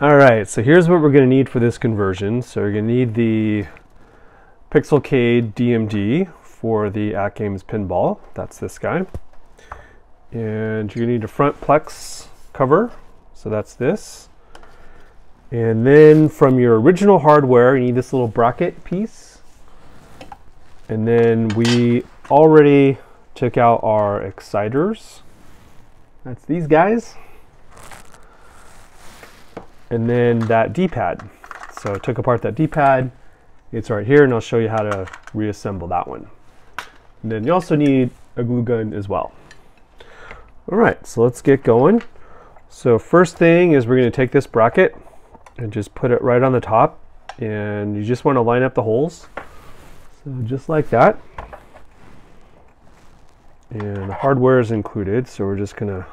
All right, so here's what we're going to need for this conversion. So you're going to need the Pixelcade DMD for the AtGames pinball. That's this guy. And you're to need a front Plex cover. So that's this. And then from your original hardware, you need this little bracket piece. And then we already took out our exciters. That's these guys and then that D-pad. So I took apart that D-pad. It's right here, and I'll show you how to reassemble that one. And then you also need a glue gun as well. All right, so let's get going. So first thing is we're going to take this bracket and just put it right on the top. And you just want to line up the holes. So just like that. And the hardware is included, so we're just going to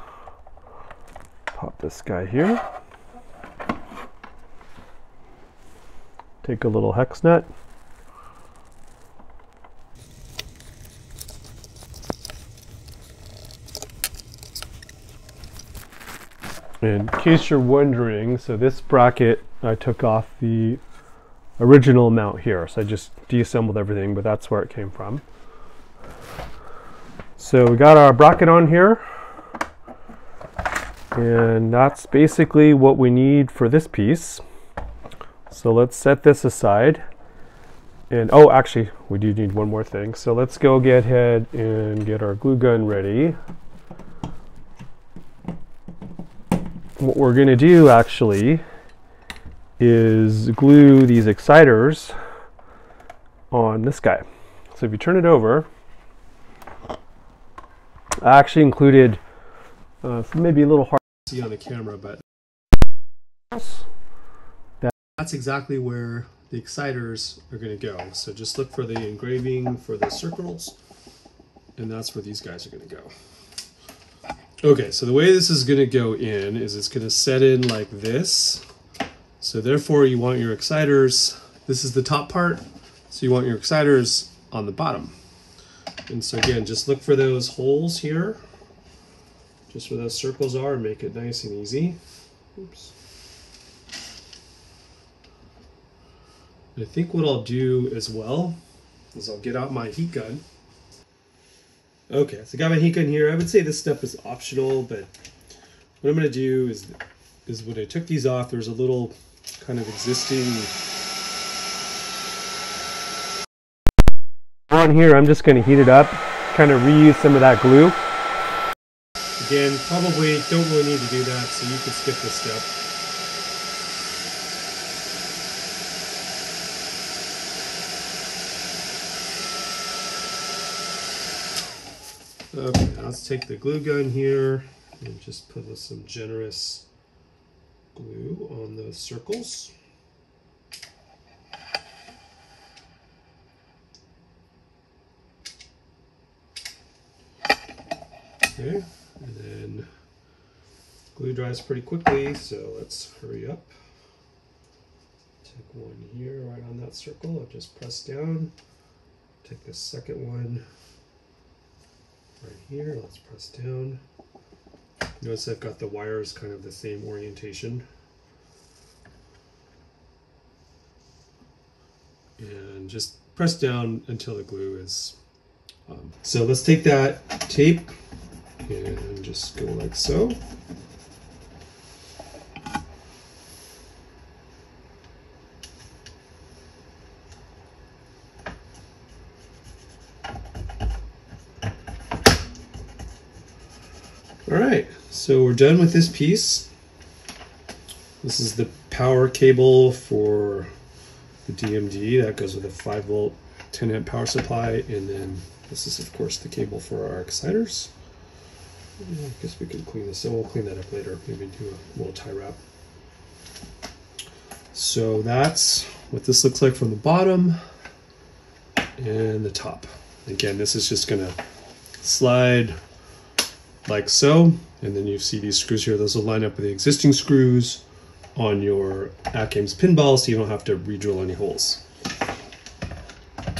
pop this guy here. Take a little hex nut. In case you're wondering, so this bracket, I took off the original mount here. So I just deassembled everything, but that's where it came from. So we got our bracket on here. And that's basically what we need for this piece. So let's set this aside. And oh, actually, we do need one more thing. So let's go get ahead and get our glue gun ready. What we're going to do actually is glue these exciters on this guy. So if you turn it over, I actually included uh, maybe a little hard to see on the camera, but that's exactly where the exciters are going to go. So just look for the engraving for the circles, and that's where these guys are going to go. Okay, so the way this is going to go in is it's going to set in like this. So therefore you want your exciters, this is the top part, so you want your exciters on the bottom. And so again, just look for those holes here, just where those circles are, make it nice and easy. Oops. I think what I'll do as well is I'll get out my heat gun. Okay, so I got my heat gun here. I would say this step is optional, but what I'm going to do is, is when I took these off, there's a little kind of existing... On here, I'm just going to heat it up, kind of reuse some of that glue. Again, probably don't really need to do that, so you could skip this step. Okay, let's take the glue gun here and just put some generous glue on those circles. Okay, and then glue dries pretty quickly, so let's hurry up. Take one here right on that circle. I've just press down. Take the second one right here. Let's press down. Notice I've got the wires kind of the same orientation. And just press down until the glue is. Um, so let's take that tape and just go like so. All right, so we're done with this piece. This is the power cable for the DMD. That goes with a 5 volt 10 amp power supply. And then this is, of course, the cable for our exciters. I guess we could clean this. So we'll clean that up later. Maybe do a little tie wrap. So that's what this looks like from the bottom and the top. Again, this is just going to slide like so. And then you see these screws here. Those will line up with the existing screws on your AtGames pinball so you don't have to re-drill any holes.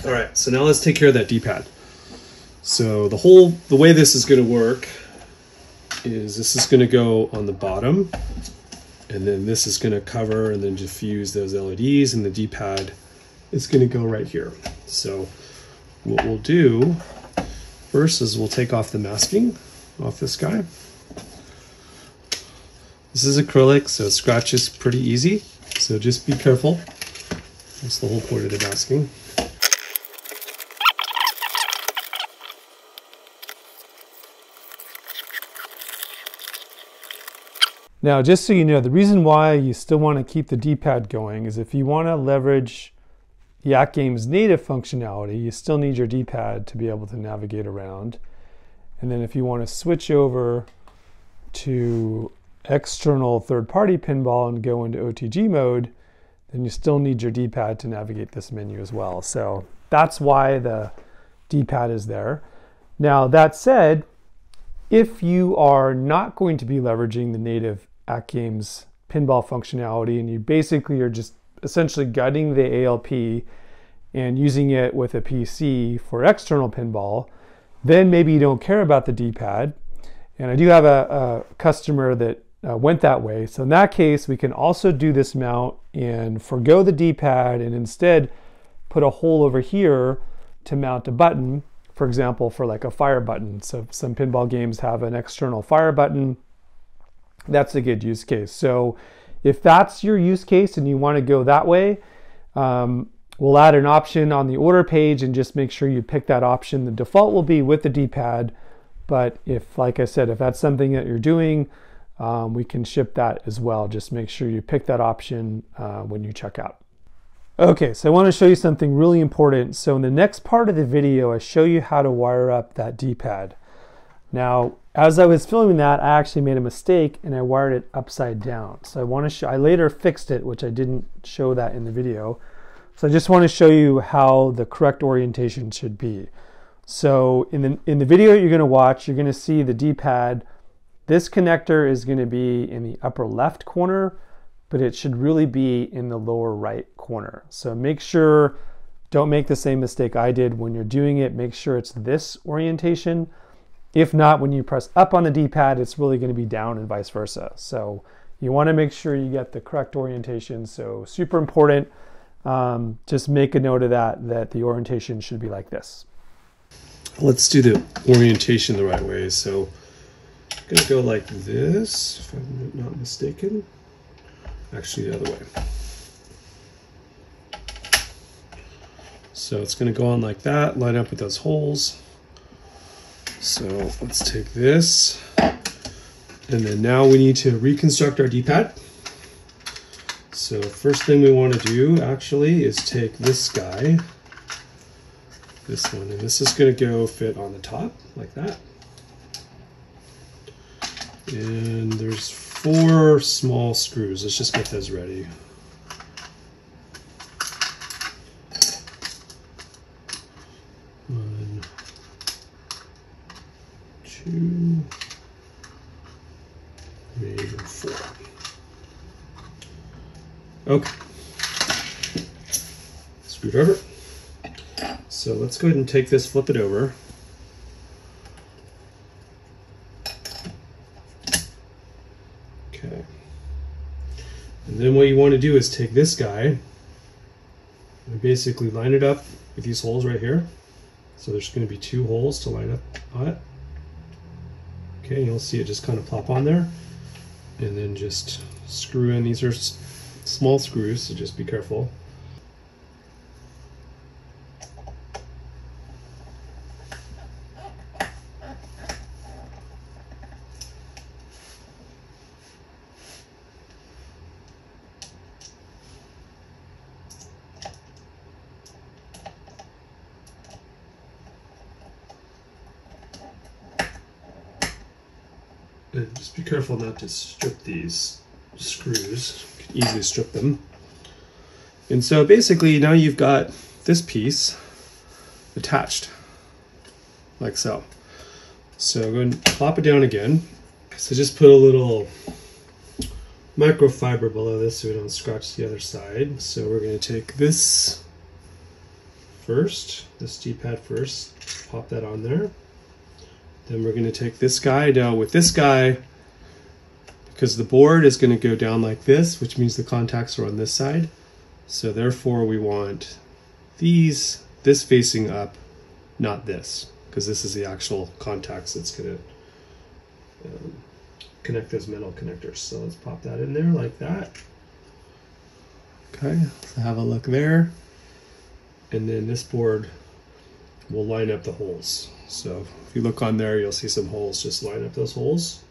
All right, so now let's take care of that D-pad. So the whole, the way this is gonna work is this is gonna go on the bottom And then this is going to cover and then diffuse those LEDs and the D-pad is going to go right here. So what we'll do first is we'll take off the masking off this guy. This is acrylic, so it scratches pretty easy. So just be careful. That's the whole point of the masking. Now, just so you know, the reason why you still want to keep the D-pad going is if you want to leverage AtGames native functionality, you still need your D-pad to be able to navigate around. And then if you want to switch over to external third-party pinball and go into OTG mode, then you still need your D-pad to navigate this menu as well. So that's why the D-pad is there. Now that said, if you are not going to be leveraging the native AtGames pinball functionality and you basically are just essentially gutting the ALP and using it with a PC for external pinball, then maybe you don't care about the D-pad. And I do have a, a customer that uh, went that way. So in that case, we can also do this mount and forego the D-pad and instead put a hole over here to mount a button, for example, for like a fire button. So some pinball games have an external fire button that's a good use case. So if that's your use case and you want to go that way, um, we'll add an option on the order page and just make sure you pick that option. The default will be with the D-pad, but if, like I said, if that's something that you're doing, um, we can ship that as well. Just make sure you pick that option uh, when you check out. Okay, so I want to show you something really important. So in the next part of the video, I show you how to wire up that D-pad. Now, as I was filming that, I actually made a mistake and I wired it upside down. So I want to show, I later fixed it, which I didn't show that in the video. So I just want to show you how the correct orientation should be. So in the, in the video you're going to watch, you're going to see the D-pad. This connector is going to be in the upper left corner, but it should really be in the lower right corner. So make sure, don't make the same mistake I did when you're doing it. Make sure it's this orientation. If not, when you press up on the D-pad, it's really going to be down and vice versa. So you want to make sure you get the correct orientation. So super important. Um, just make a note of that, that the orientation should be like this. Let's do the orientation the right way. So I'm going to go like this, if I'm not mistaken. Actually, the other way. So it's going to go on like that, line up with those holes. So let's take this. And then now we need to reconstruct our D-pad. So first thing we want to do actually is take this guy, this one, and this is going to go fit on the top like that. And there's four small screws. Let's just get those ready. One, two, maybe four. Okay. Screwdriver. So let's go ahead and take this, flip it over. Okay. And then what you want to do is take this guy and basically line it up with these holes right here. So there's going to be two holes to line up on it. Okay, you'll see it just kind of plop on there. And then just screw in. These are small screws, so just be careful. And just be careful not to strip these screws. Easily strip them. And so basically now you've got this piece attached, like so. So go and plop it down again. So just put a little microfiber below this so we don't scratch the other side. So we're going to take this first, this D-pad first, pop that on there. Then we're going to take this guy. Now with this guy, because the board is going to go down like this, which means the contacts are on this side. So therefore we want these, this facing up, not this, because this is the actual contacts that's going to um, connect those metal connectors. So let's pop that in there like that. Okay, so have a look there. And then this board will line up the holes. So if you look on there, you'll see some holes. Just line up those holes.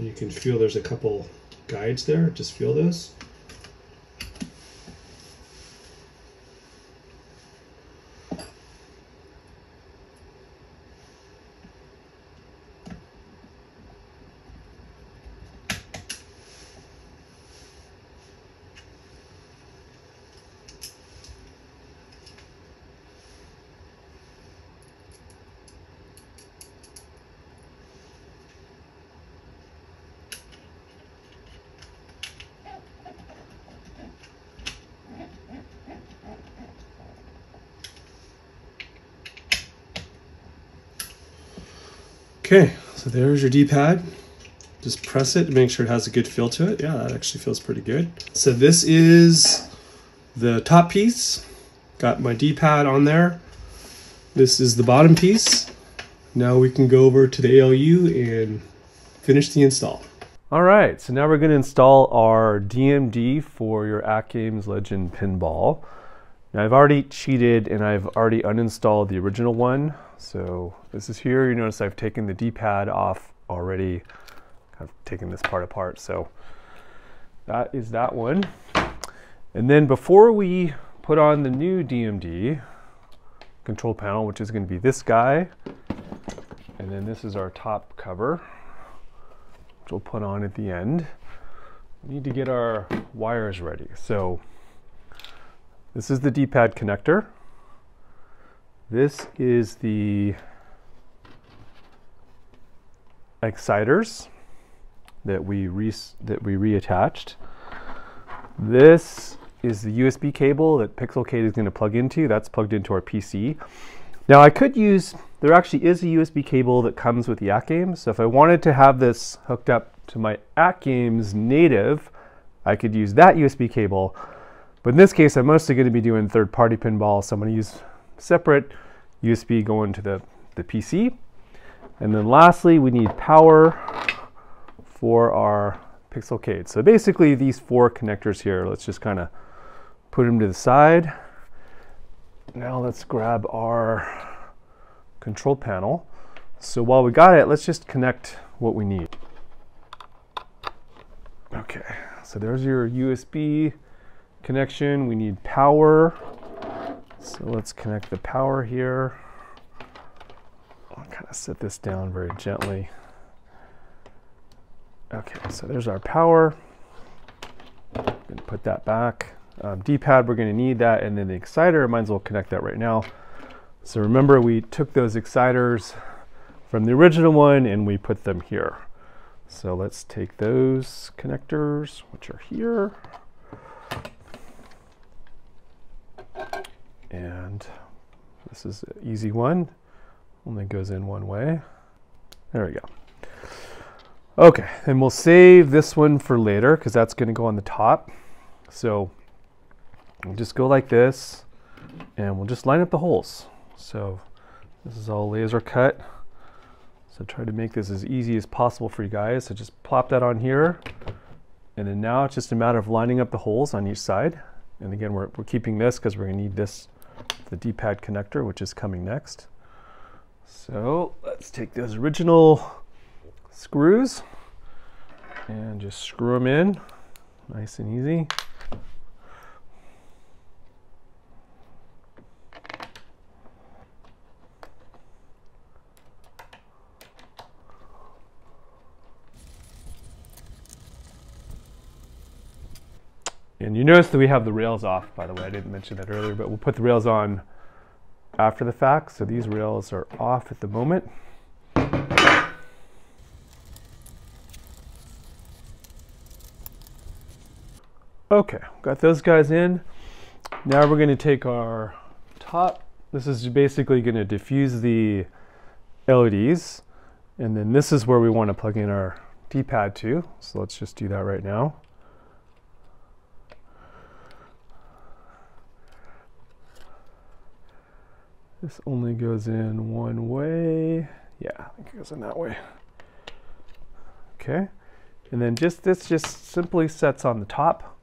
And you can feel there's a couple guides there. Just feel those. Okay, so there's your D-pad. Just press it to make sure it has a good feel to it. Yeah, that actually feels pretty good. So this is the top piece. Got my D-pad on there. This is the bottom piece. Now we can go over to the ALP and finish the install. All right, so now we're going to install our DMD for your AtGames Legend pinball. Now I've already cheated and I've already uninstalled the original one. So this is here, you notice I've taken the D-pad off already. I've taken this part apart. So that is that one. And then before we put on the new DMD control panel, which is going to be this guy, and then this is our top cover, which we'll put on at the end. We need to get our wires ready. So this is the D-pad connector. This is the exciters that we that we reattached. This is the USB cable that Pixelcade is going to plug into. That's plugged into our PC. Now I could use, there actually is a USB cable that comes with the AtGames. So if I wanted to have this hooked up to my AtGames native, I could use that USB cable. But in this case, I'm mostly going to be doing third-party pinball, so I'm going to use separate USB going to the, the PC. And then lastly, we need power for our Pixelcade. So basically these four connectors here, let's just kind of put them to the side. Now let's grab our control panel. So while we got it, let's just connect what we need. Okay, so there's your USB connection. We need power. So let's connect the power here. I'll kind of set this down very gently. Okay, so there's our power. Gonna put that back. Um, D-pad, we're gonna need that, and then the exciter, might as well connect that right now. So remember, we took those exciters from the original one and we put them here. So let's take those connectors, which are here. And this is an easy one, only goes in one way. There we go. Okay, and we'll save this one for later because that's going to go on the top. So we'll just go like this and we'll just line up the holes. So this is all laser cut. So try to make this as easy as possible for you guys. So just plop that on here. And then now it's just a matter of lining up the holes on each side. And again, we're, we're keeping this because we're going to need this the D-pad connector, which is coming next. So let's take those original screws and just screw them in nice and easy. And you notice that we have the rails off, by the way. I didn't mention that earlier, but we'll put the rails on after the fact. So these rails are off at the moment. Okay, got those guys in. Now we're going to take our top. This is basically going to diffuse the LEDs. And then this is where we want to plug in our D-pad to. So let's just do that right now. This only goes in one way. Yeah, I think it goes in that way. Okay. And then just this just simply sets on the top.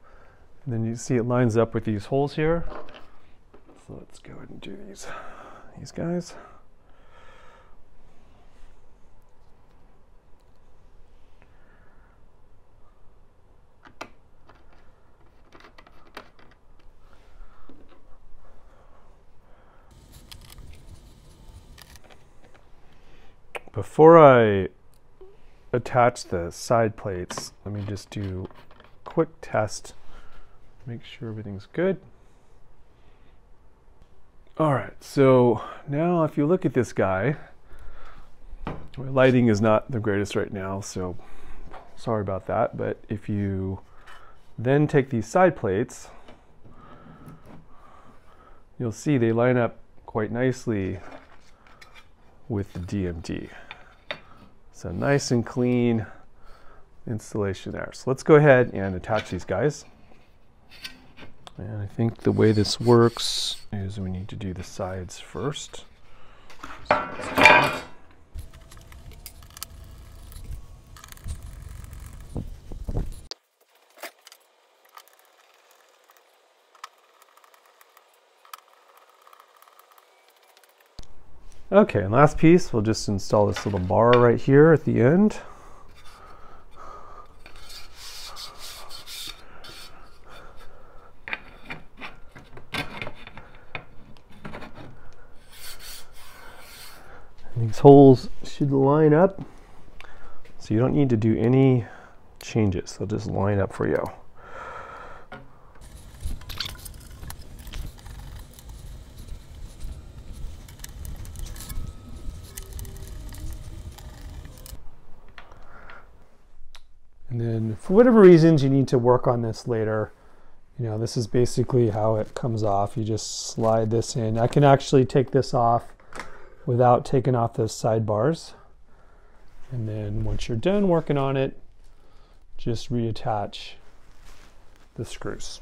And then you see it lines up with these holes here. So let's go ahead and do these, these guys. Before I attach the side plates, let me just do a quick test, make sure everything's good. All right, so now if you look at this guy, my lighting is not the greatest right now, so sorry about that. But if you then take these side plates, you'll see they line up quite nicely with the DMD. So nice and clean installation there. So let's go ahead and attach these guys. And I think the way this works is we need to do the sides first. So Okay, and last piece, we'll just install this little bar right here at the end. And these holes should line up, so you don't need to do any changes. They'll just line up for you. And then for whatever reasons you need to work on this later, you know, this is basically how it comes off. You just slide this in. I can actually take this off without taking off those sidebars. And then once you're done working on it, just reattach the screws.